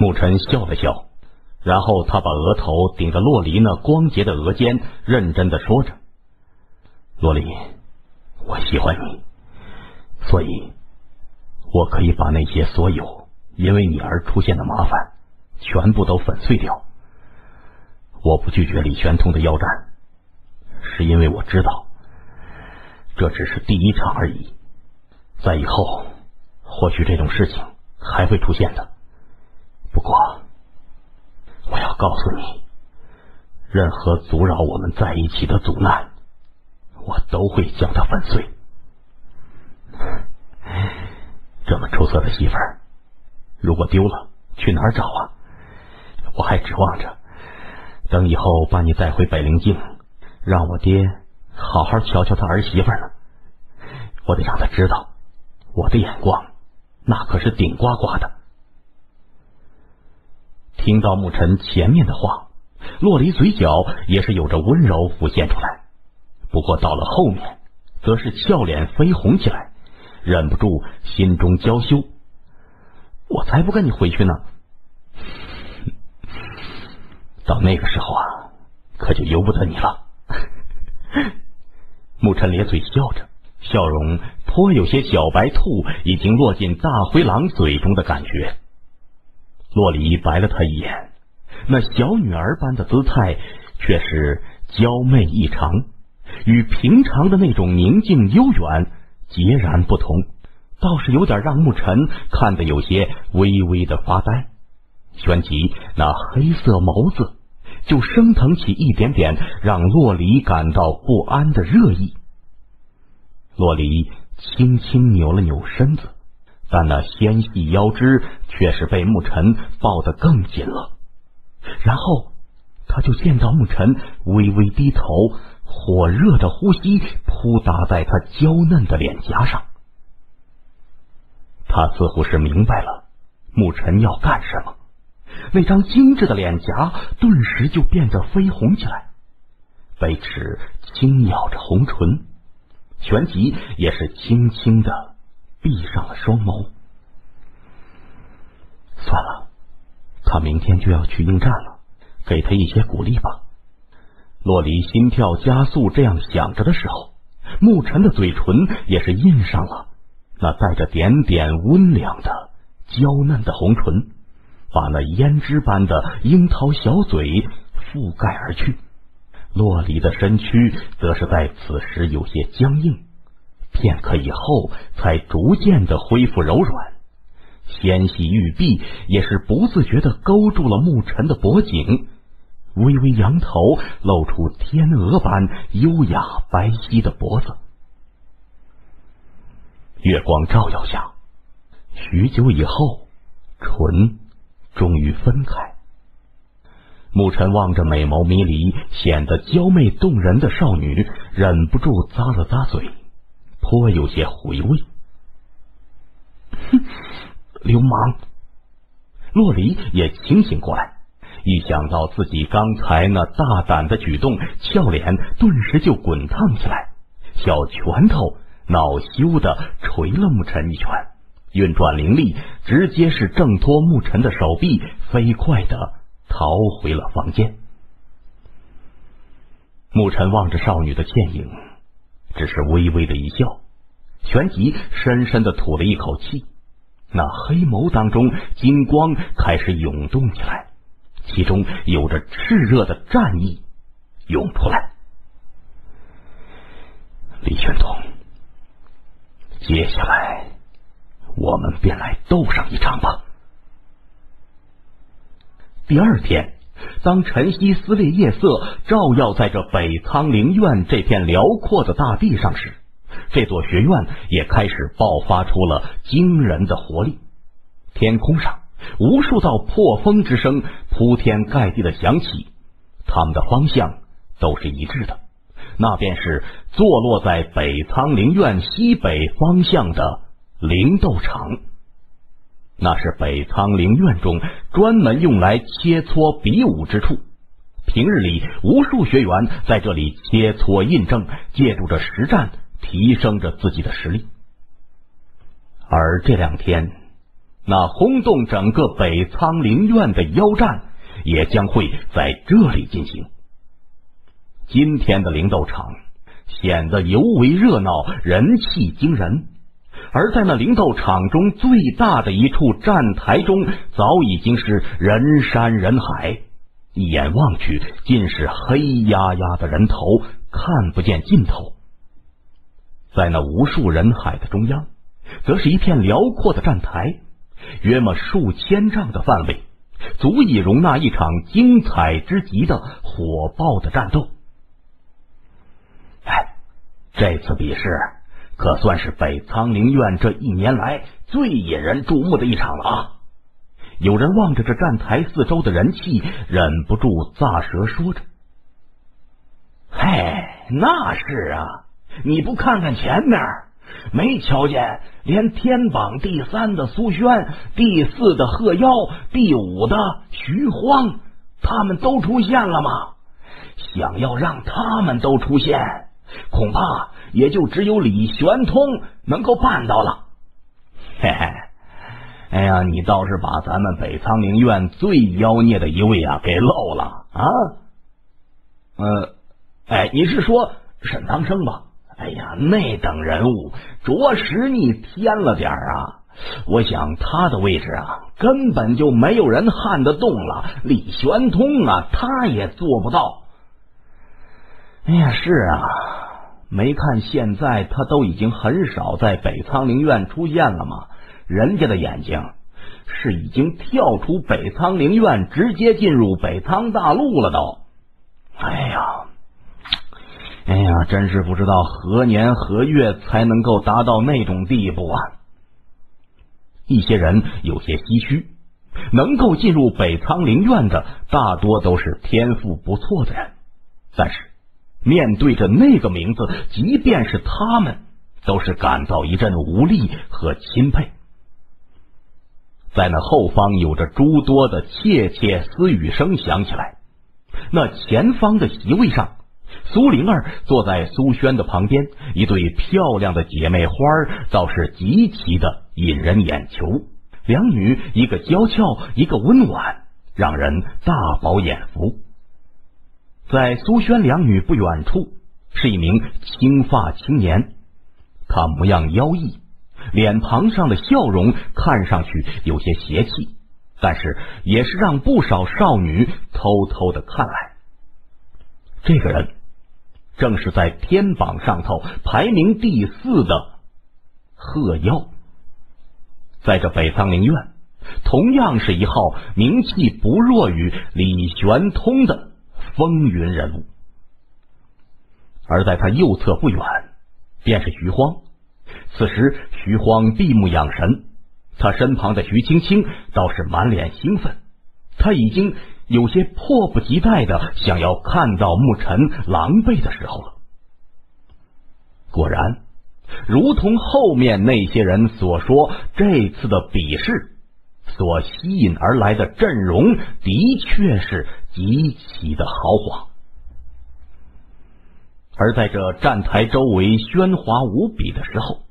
沐尘笑了笑，然后他把额头顶着洛离那光洁的额尖，认真的说着：“洛离，我喜欢你，所以我可以把那些所有因为你而出现的麻烦全部都粉碎掉。我不拒绝李玄通的邀战，是因为我知道这只是第一场而已，在以后或许这种事情还会出现的。”不过，我要告诉你，任何阻扰我们在一起的阻难，我都会将它粉碎。这么出色的媳妇儿，如果丢了，去哪儿找啊？我还指望着等以后把你带回北陵境，让我爹好好瞧瞧他儿媳妇呢。我得让他知道，我的眼光那可是顶呱呱的。听到沐尘前面的话，洛离嘴角也是有着温柔浮现出来。不过到了后面，则是俏脸绯红起来，忍不住心中娇羞。我才不跟你回去呢！到那个时候啊，可就由不得你了。沐尘咧嘴笑着，笑容颇有些小白兔已经落进大灰狼嘴中的感觉。洛璃白了他一眼，那小女儿般的姿态却是娇媚异常，与平常的那种宁静悠远截然不同，倒是有点让沐尘看得有些微微的发呆。旋即，那黑色眸子就升腾起一点点让洛璃感到不安的热意。洛璃轻轻扭了扭身子。但那纤细腰肢却是被沐尘抱得更紧了，然后他就见到沐尘微微低头，火热的呼吸扑打在他娇嫩的脸颊上。他似乎是明白了沐尘要干什么，那张精致的脸颊顿时就变得绯红起来，贝齿轻咬着红唇，旋即也是轻轻的。闭上了双眸。算了，他明天就要去应战了，给他一些鼓励吧。洛离心跳加速，这样想着的时候，沐尘的嘴唇也是印上了那带着点点温凉的娇嫩的红唇，把那胭脂般的樱桃小嘴覆盖而去。洛离的身躯则是在此时有些僵硬。片刻以后，才逐渐的恢复柔软，纤细玉臂也是不自觉的勾住了沐尘的脖颈，微微扬头，露出天鹅般优雅白皙的脖子。月光照耀下，许久以后，唇终于分开。沐尘望着美眸迷离、显得娇媚动人的少女，忍不住咂了咂嘴。颇有些回味。哼，流氓！洛离也清醒过来，一想到自己刚才那大胆的举动，俏脸顿时就滚烫起来，小拳头恼羞的捶了沐尘一拳，运转灵力，直接是挣脱沐尘的手臂，飞快的逃回了房间。沐尘望着少女的倩影。只是微微的一笑，旋即深深的吐了一口气，那黑眸当中金光开始涌动起来，其中有着炽热的战意涌出来。李玄通，接下来我们便来斗上一场吧。第二天。当晨曦撕裂夜色，照耀在这北苍灵院这片辽阔的大地上时，这座学院也开始爆发出了惊人的活力。天空上，无数道破风之声铺天盖地的响起，他们的方向都是一致的，那便是坐落在北苍灵院西北方向的灵斗场。那是北苍灵院中专门用来切磋比武之处。平日里，无数学员在这里切磋印证，借助着实战提升着自己的实力。而这两天，那轰动整个北苍灵院的妖战也将会在这里进行。今天的灵斗场显得尤为热闹，人气惊人。而在那灵斗场中最大的一处站台中，早已经是人山人海，一眼望去尽是黑压压的人头，看不见尽头。在那无数人海的中央，则是一片辽阔的站台，约么数千丈的范围，足以容纳一场精彩之极的火爆的战斗。哎，这次比试。可算是北苍灵院这一年来最引人注目的一场了啊！有人望着这站台四周的人气，忍不住咂舌说着：“嗨，那是啊！你不看看前面，没瞧见连天榜第三的苏轩、第四的贺妖、第五的徐荒，他们都出现了吗？想要让他们都出现，恐怕……”也就只有李玄通能够办到了，嘿嘿，哎呀，你倒是把咱们北苍灵院最妖孽的一位啊给漏了啊！呃，哎，你是说沈苍生吧？哎呀，那等人物着实逆天了点啊！我想他的位置啊，根本就没有人撼得动了。李玄通啊，他也做不到。哎呀，是啊。没看现在他都已经很少在北苍灵院出现了吗？人家的眼睛是已经跳出北苍灵院，直接进入北苍大陆了都。哎呀，哎呀，真是不知道何年何月才能够达到那种地步啊！一些人有些唏嘘，能够进入北苍灵院的大多都是天赋不错的人，但是。面对着那个名字，即便是他们，都是感到一阵无力和钦佩。在那后方，有着诸多的窃窃私语声响起来。那前方的席位上，苏灵儿坐在苏轩的旁边，一对漂亮的姐妹花倒是极其的引人眼球。两女，一个娇俏，一个温婉，让人大饱眼福。在苏轩两女不远处，是一名青发青年，他模样妖异，脸庞上的笑容看上去有些邪气，但是也是让不少少女偷偷的看来。这个人正是在天榜上头排名第四的鹤妖，在这北苍灵院，同样是一号名气不弱于李玄通的。风云人物，而在他右侧不远，便是徐荒。此时，徐荒闭目养神，他身旁的徐青青倒是满脸兴奋，他已经有些迫不及待的想要看到沐尘狼狈的时候了。果然，如同后面那些人所说，这次的比试。所吸引而来的阵容的确是极其的豪华，而在这站台周围喧哗无比的时候，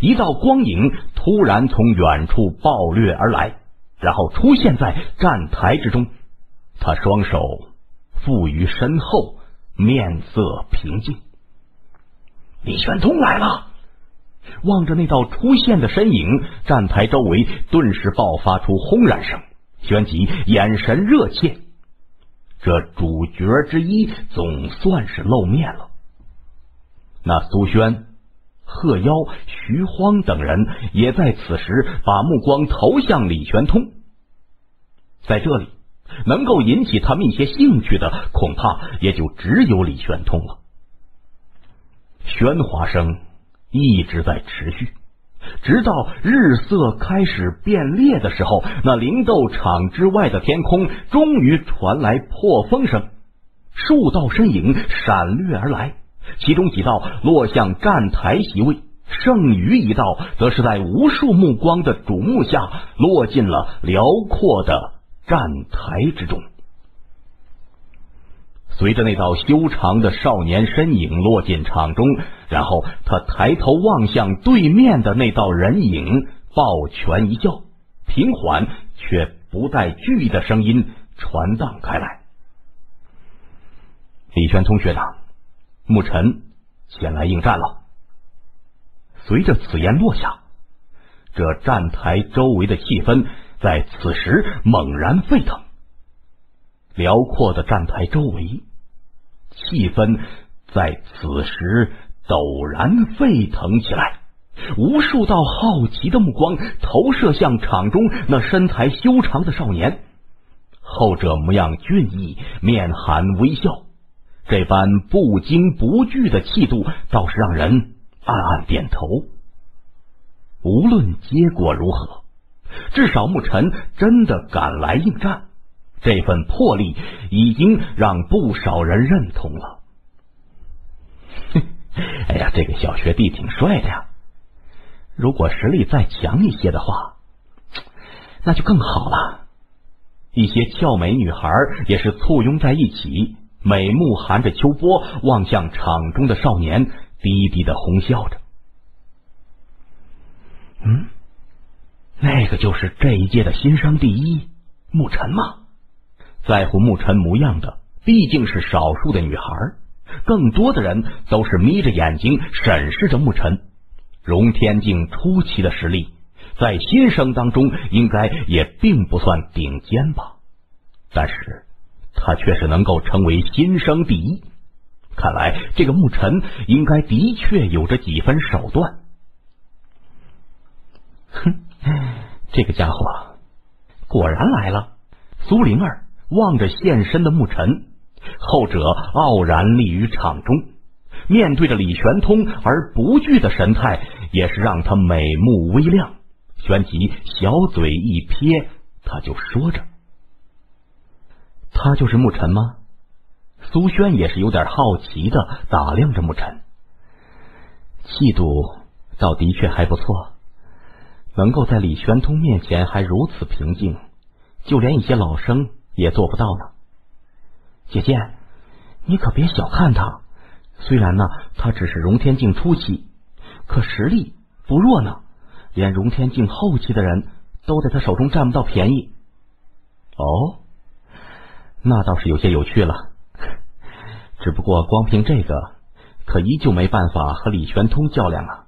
一道光影突然从远处暴掠而来，然后出现在站台之中。他双手负于身后，面色平静。李玄通来了。望着那道出现的身影，站台周围顿时爆发出轰然声。旋即眼神热切，这主角之一总算是露面了。那苏轩、贺妖、徐荒等人也在此时把目光投向李玄通。在这里，能够引起他们一些兴趣的，恐怕也就只有李玄通了。喧哗声。一直在持续，直到日色开始变烈的时候，那灵斗场之外的天空终于传来破风声，数道身影闪掠而来，其中几道落向站台席位，剩余一道则是在无数目光的瞩目下落进了辽阔的站台之中。随着那道修长的少年身影落进场中，然后他抬头望向对面的那道人影，抱拳一笑，平缓却不带惧意的声音传荡开来：“李玄通学长，牧尘前来应战了。”随着此言落下，这站台周围的气氛在此时猛然沸腾。辽阔的站台周围，气氛在此时陡然沸腾起来。无数道好奇的目光投射向场中那身材修长的少年，后者模样俊逸，面含微笑，这般不惊不惧的气度，倒是让人暗暗点头。无论结果如何，至少牧尘真的赶来应战，这份魄力已经让不少人认同了。哎呀，这个小学弟挺帅的呀！如果实力再强一些的话，那就更好了。一些俏美女孩也是簇拥在一起，美目含着秋波望向场中的少年，低低的哄笑着。嗯，那个就是这一届的新生第一沐尘吗？在乎沐尘模样的毕竟是少数的女孩，更多的人都是眯着眼睛审视着沐尘。荣天境初期的实力，在新生当中应该也并不算顶尖吧，但是他却是能够成为新生第一。看来这个牧尘应该的确有着几分手段。哼，这个家伙果然来了。苏灵儿望着现身的牧尘，后者傲然立于场中。面对着李玄通而不惧的神态，也是让他美目微亮。旋即小嘴一撇，他就说着：“他就是沐尘吗？”苏轩也是有点好奇的打量着沐尘，气度倒的确还不错，能够在李玄通面前还如此平静，就连一些老生也做不到呢。姐姐，你可别小看他。虽然呢，他只是荣天境初期，可实力不弱呢。连荣天境后期的人都在他手中占不到便宜。哦，那倒是有些有趣了。只不过光凭这个，可依旧没办法和李玄通较量啊。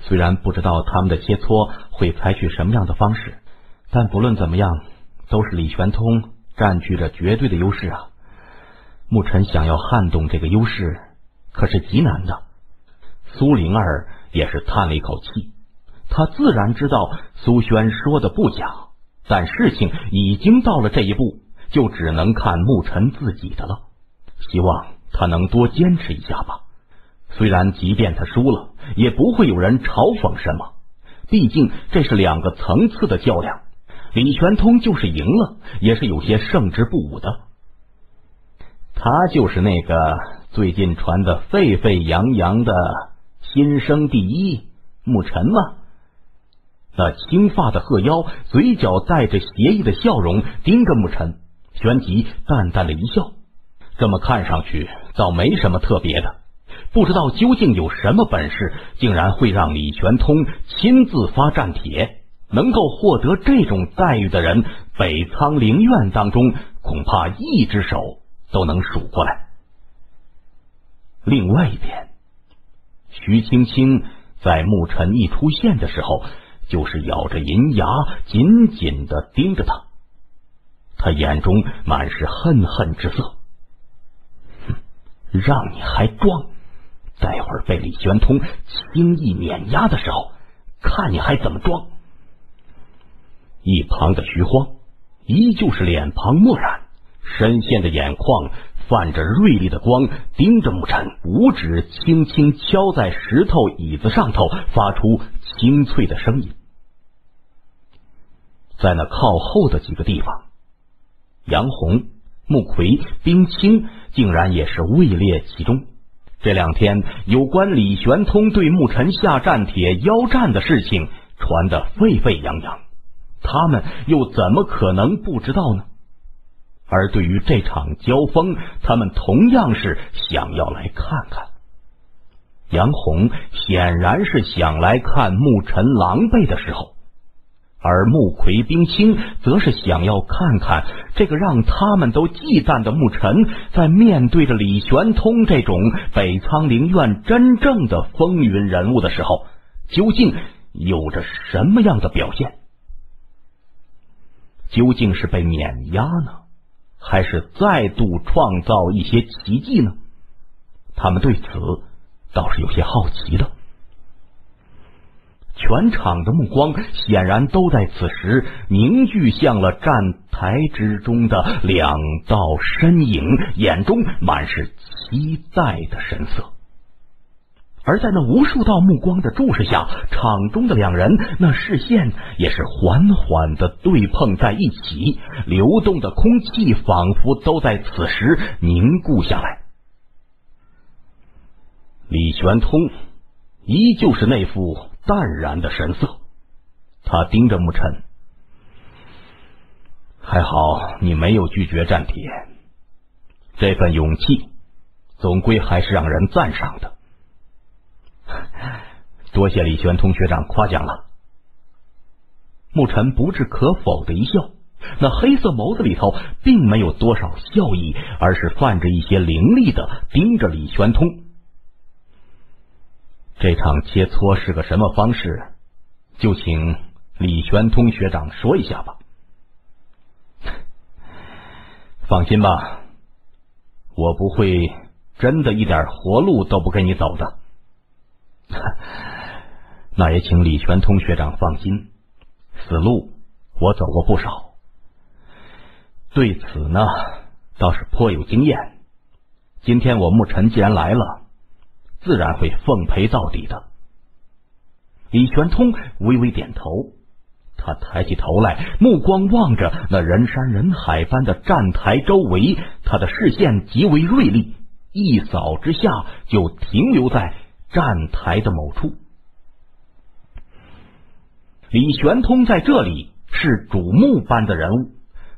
虽然不知道他们的切磋会采取什么样的方式，但不论怎么样，都是李玄通占据着绝对的优势啊。牧尘想要撼动这个优势。可是极难的。苏灵儿也是叹了一口气，他自然知道苏轩说的不假，但事情已经到了这一步，就只能看沐尘自己的了。希望他能多坚持一下吧。虽然即便他输了，也不会有人嘲讽什么，毕竟这是两个层次的较量。李玄通就是赢了，也是有些胜之不武的。他就是那个。最近传的沸沸扬扬的新生第一牧尘吗？那青发的鹤妖嘴角带着邪异的笑容，盯着牧尘，旋即淡淡的一笑。这么看上去倒没什么特别的，不知道究竟有什么本事，竟然会让李玄通亲自发战帖。能够获得这种待遇的人，北苍灵院当中恐怕一只手都能数过来。另外一边，徐青青在沐尘一出现的时候，就是咬着银牙，紧紧的盯着他。他眼中满是恨恨之色。哼，让你还装！待会儿被李玄通轻易碾压的时候，看你还怎么装！一旁的徐荒依旧是脸庞漠然，深陷的眼眶。泛着锐利的光，盯着沐尘，五指轻轻敲在石头椅子上头，发出清脆的声音。在那靠后的几个地方，杨红、穆奎、冰清竟然也是位列其中。这两天有关李玄通对沐尘下战帖邀战的事情传得沸沸扬扬，他们又怎么可能不知道呢？而对于这场交锋，他们同样是想要来看看。杨红显然是想来看沐尘狼狈的时候，而穆奎、冰清则是想要看看这个让他们都忌惮的牧尘，在面对着李玄通这种北苍灵院真正的风云人物的时候，究竟有着什么样的表现？究竟是被碾压呢，还是再度创造一些奇迹呢？他们对此倒是有些好奇的。全场的目光显然都在此时凝聚向了站台之中的两道身影，眼中满是期待的神色。而在那无数道目光的注视下，场中的两人那视线也是缓缓的对碰在一起，流动的空气仿佛都在此时凝固下来。李玄通依旧是那副。淡然的神色，他盯着沐尘。还好你没有拒绝战帖，这份勇气总归还是让人赞赏的。多谢李玄通学长夸奖了。沐尘不置可否的一笑，那黑色眸子里头并没有多少笑意，而是泛着一些凌厉的盯着李玄通。这场切磋是个什么方式？就请李玄通学长说一下吧。放心吧，我不会真的一点活路都不跟你走的。那也请李玄通学长放心，死路我走过不少，对此呢倒是颇有经验。今天我沐尘既然来了。自然会奉陪到底的。李玄通微微点头，他抬起头来，目光望着那人山人海般的站台周围，他的视线极为锐利，一扫之下就停留在站台的某处。李玄通在这里是瞩目般的人物，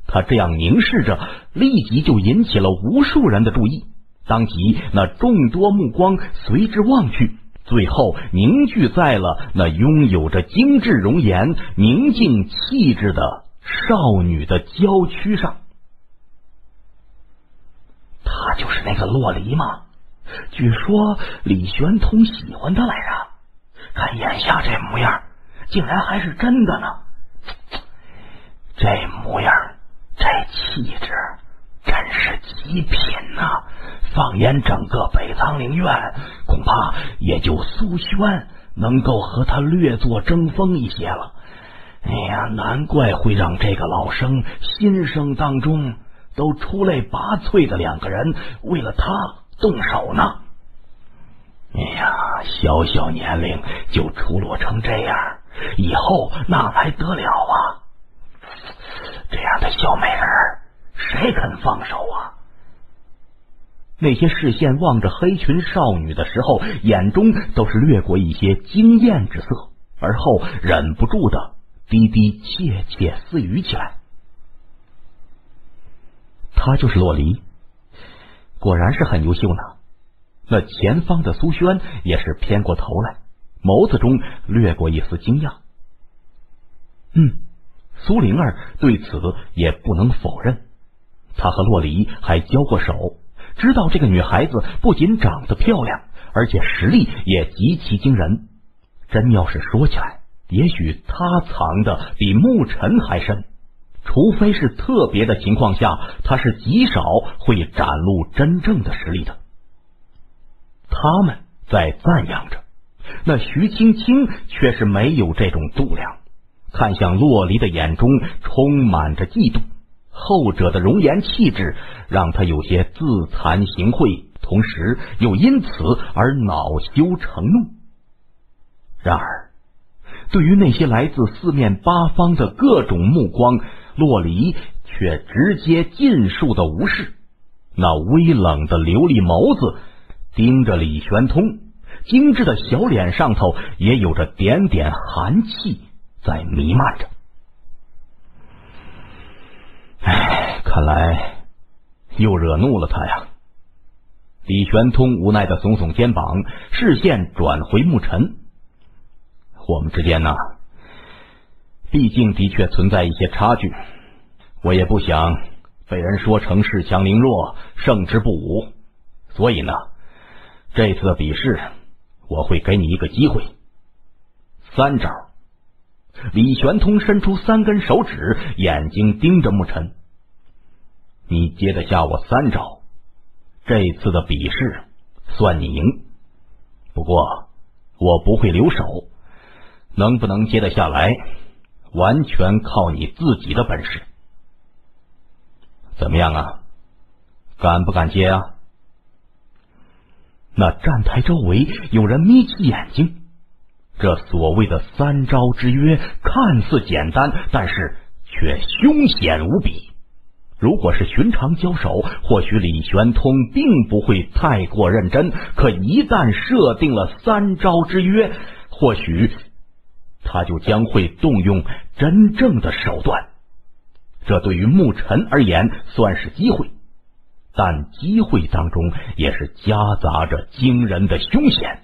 他这样凝视着，立即就引起了无数人的注意。当即，那众多目光随之望去，最后凝聚在了那拥有着精致容颜、宁静气质的少女的娇躯上。她就是那个洛璃吗？据说李玄通喜欢她来着，看眼下这模样，竟然还是真的呢！这模样，这气质。真是极品呐！放眼整个北苍灵院，恐怕也就苏轩能够和他略作争锋一些了。哎呀，难怪会让这个老生心声当中都出类拔萃的两个人为了他动手呢。哎呀，小小年龄就出落成这样，以后那还得了啊？这样的小美人。谁肯放手啊？那些视线望着黑裙少女的时候，眼中都是掠过一些惊艳之色，而后忍不住的低低窃窃私语起来。他就是洛离，果然是很优秀呢。那前方的苏轩也是偏过头来，眸子中掠过一丝惊讶。嗯，苏灵儿对此也不能否认。他和洛离还交过手，知道这个女孩子不仅长得漂亮，而且实力也极其惊人。真要是说起来，也许她藏的比沐尘还深，除非是特别的情况下，她是极少会展露真正的实力的。他们在赞扬着，那徐青青却是没有这种度量，看向洛离的眼中充满着嫉妒。后者的容颜气质让他有些自惭形秽，同时又因此而恼羞成怒。然而，对于那些来自四面八方的各种目光，洛离却直接尽数的无视。那微冷的琉璃眸子盯着李玄通，精致的小脸上头也有着点点寒气在弥漫着。唉，看来又惹怒了他呀！李玄通无奈的耸耸肩膀，视线转回沐尘。我们之间呢，毕竟的确存在一些差距，我也不想被人说成恃强凌弱、胜之不武。所以呢，这次的比试我会给你一个机会，三招。李玄通伸出三根手指，眼睛盯着沐尘。你接得下我三招，这次的比试算你赢。不过我不会留手，能不能接得下来，完全靠你自己的本事。怎么样啊？敢不敢接啊？那站台周围有人眯起眼睛。这所谓的三招之约看似简单，但是却凶险无比。如果是寻常交手，或许李玄通并不会太过认真。可一旦设定了三招之约，或许他就将会动用真正的手段。这对于沐尘而言算是机会，但机会当中也是夹杂着惊人的凶险。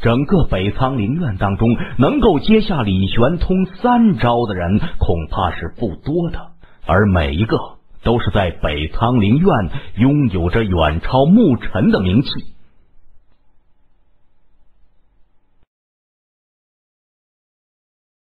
整个北苍陵院当中，能够接下李玄通三招的人，恐怕是不多的。而每一个都是在北苍陵院拥有着远超沐尘的名气。